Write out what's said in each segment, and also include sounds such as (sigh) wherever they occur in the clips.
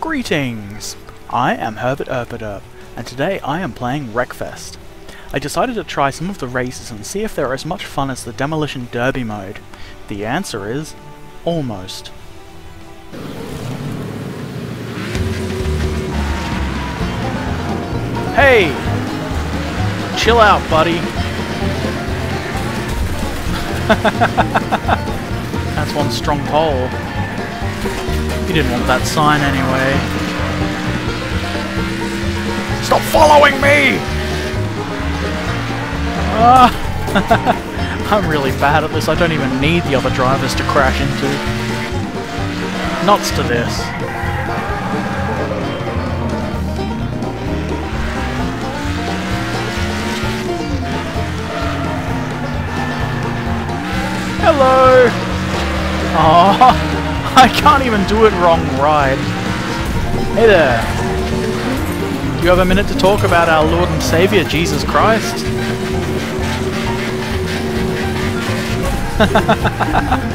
Greetings! I am Herbert Erpaderp, and today I am playing Wreckfest. I decided to try some of the races and see if they are as much fun as the Demolition Derby mode. The answer is... almost. Hey! Chill out, buddy. (laughs) That's one strong pole. You didn't want that sign anyway. Stop following me! Ah! (laughs) I'm really bad at this. I don't even need the other drivers to crash into. Nuts to this. Hello! Oh, (laughs) I can't even do it wrong right. Hey there. Do you have a minute to talk about our Lord and Savior, Jesus Christ? (laughs)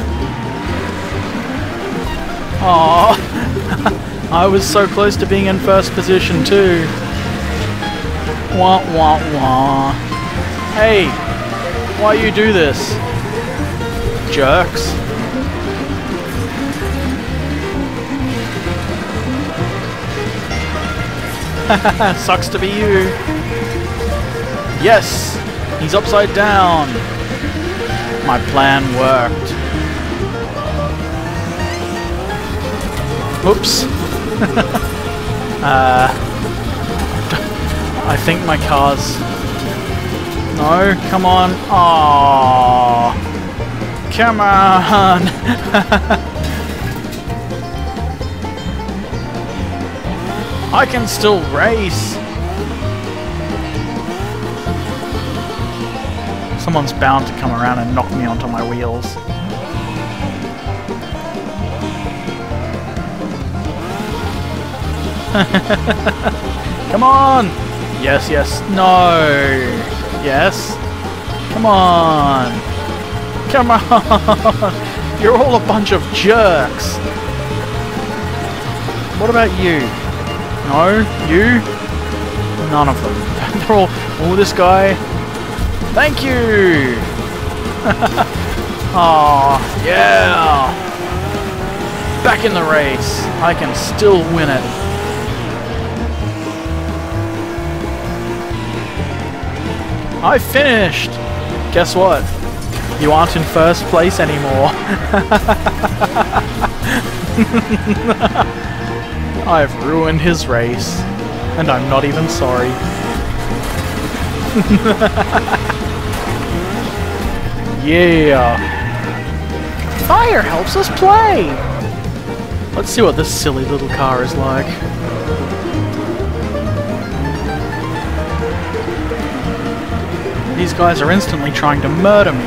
Oh, (laughs) I was so close to being in first position too. Wah wah wah. Hey, why you do this? Jerks. (laughs) Sucks to be you. Yes, he's upside down. My plan worked. Oops. (laughs) uh, I think my car's... No, come on. Aww. Come on. (laughs) I can still race. Someone's bound to come around and knock me onto my wheels. (laughs) Come on! Yes, yes, no! Yes? Come on! Come on! (laughs) You're all a bunch of jerks! What about you? No? You? None of them. (laughs) They're all... Oh, this guy. Thank you! (laughs) oh, yeah! Back in the race. I can still win it. I finished! Guess what? You aren't in first place anymore. (laughs) I've ruined his race, and I'm not even sorry. (laughs) yeah! Fire helps us play! Let's see what this silly little car is like. These guys are instantly trying to murder me.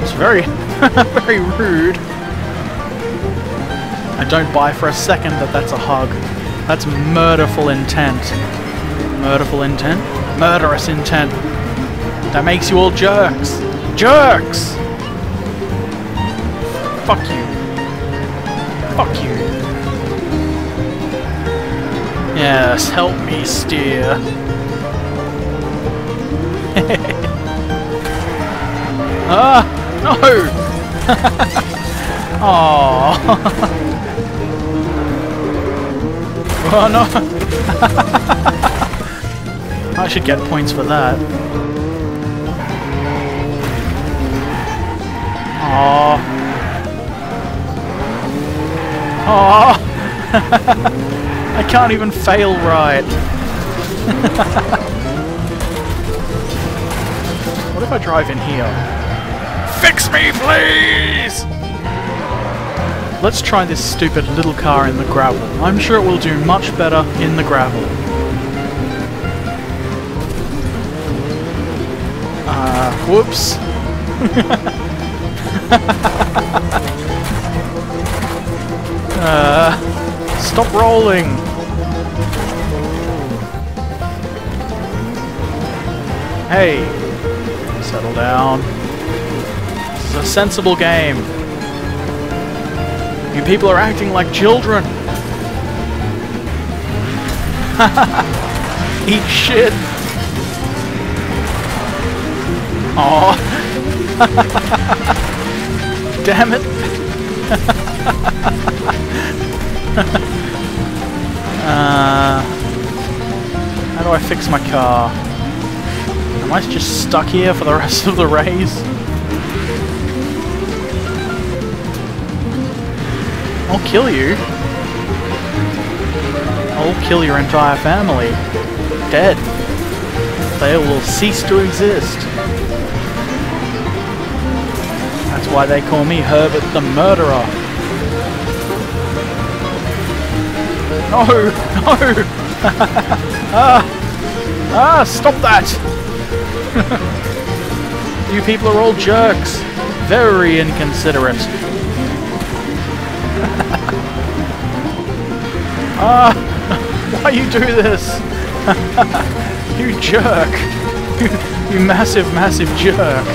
It's very, (laughs) very rude. I don't buy for a second that that's a hug. That's murderful intent. Murderful intent? Murderous intent. That makes you all jerks. Jerks! Fuck you. Fuck you. Yes, help me steer. (laughs) ah! No! (laughs) Oh. (laughs) oh no! I should get points for that. Oh. (laughs) Oh. I can't even fail right. (laughs) what if I drive in here? Fix me, please! Let's try this stupid little car in the gravel. I'm sure it will do much better in the gravel. Uh, whoops. (laughs) uh, stop rolling! Hey, settle down. This is a sensible game. You people are acting like children. (laughs) Eat shit! Oh. (laughs) Damn it! (laughs) uh, how do I fix my car? Am I just stuck here for the rest of the race? I'll kill you. I'll kill your entire family. Dead. They will cease to exist. That's why they call me Herbert the Murderer. No! (laughs) No! (laughs) ah! Ah! Stop that! (laughs) you people are all jerks. Very inconsiderate. Ah! (laughs) Why you do this? (laughs) you jerk! You, massive, massive jerk!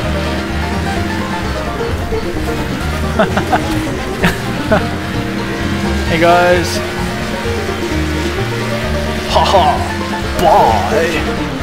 (laughs) hey guys! Haha! Bye!